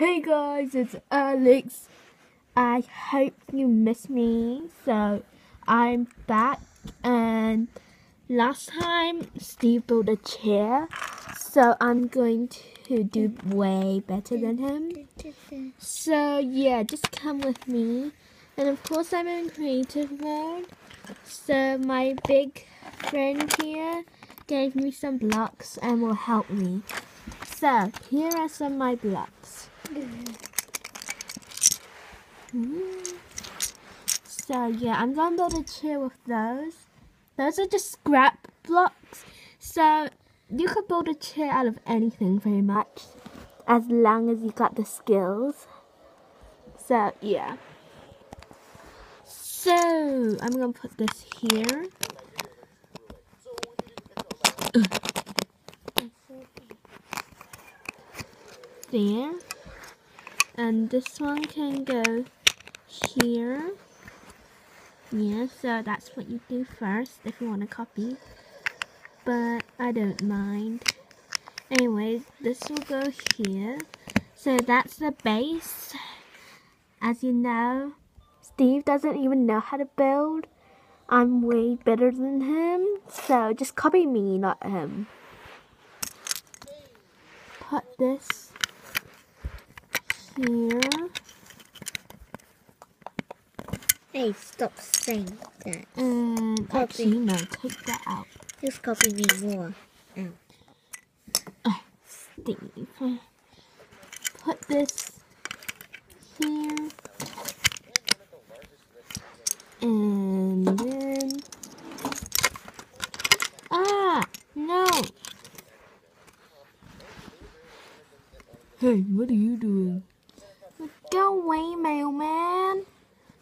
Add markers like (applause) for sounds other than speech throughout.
Hey guys, it's Alex. I hope you miss me. So I'm back and last time Steve built a chair. So I'm going to do way better than him. So yeah, just come with me. And of course I'm in creative mode. So my big friend here gave me some blocks and will help me. So here are some of my blocks. So yeah, I'm gonna build a chair with those. Those are just scrap blocks. So you could build a chair out of anything very much. As long as you got the skills. So yeah. So I'm gonna put this here. There and this one can go here. Yeah so that's what you do first if you want to copy. But I don't mind. Anyways this will go here. So that's the base. As you know Steve doesn't even know how to build. I'm way better than him. So just copy me not him. Put this here. Hey, stop saying that. And copy. actually, no, take that out. Just copy me more. Out. Oh, Steve. Put this here. And then... Ah! No! Hey, what are you doing? Go away, mailman.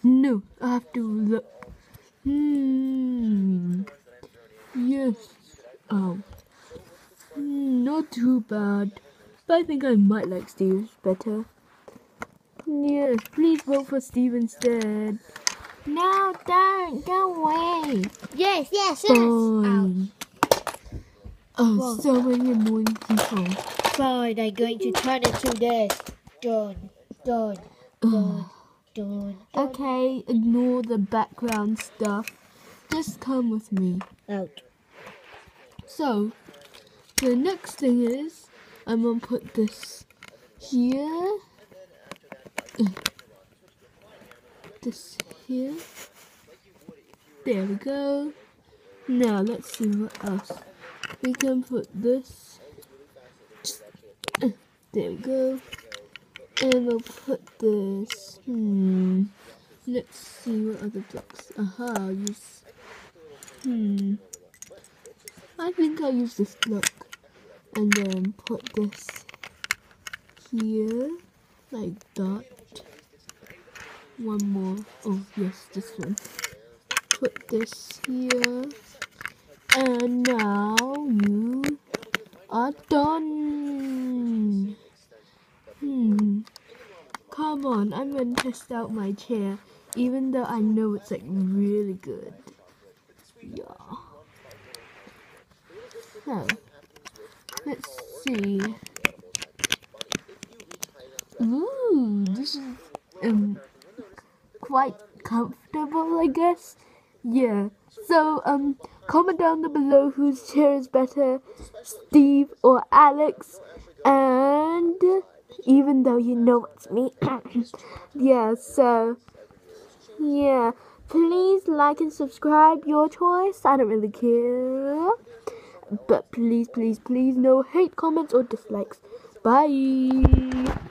No, I have to look. Hmm. Yes. Oh. Not too bad. But I think I might like Steve better. Yes, please vote for Steve instead. No, don't. Go away. Yes, yes, yes. Fine. Oh, Whoa. so many annoying people. Fine, I'm going to turn it to this. Done. Done. Done. Done. Okay, ignore the background stuff. Just come with me. Out. So, the next thing is, I'm gonna put this here. (clears throat) This here. There we go. Now, let's see what else. We can put this. (sniffs) There we go. And we'll put this. Hmm. Let's see what other blocks. Aha, I'll use. Hmm. I think I'll use this block. And then put this here. Like that. One more. Oh, yes, this one. Put this here. And now you are done. Hmm. Come on, I'm gonna test out my chair, even though I know it's like really good. Yeah. So, let's see. Ooh, this is um quite comfortable, I guess. Yeah. So, um, comment down below whose chair is better, Steve or Alex. And even though you know it's me. (coughs) yeah, so yeah. Please like and subscribe, your choice. I don't really care. But please, please, please, no hate comments or dislikes. Bye.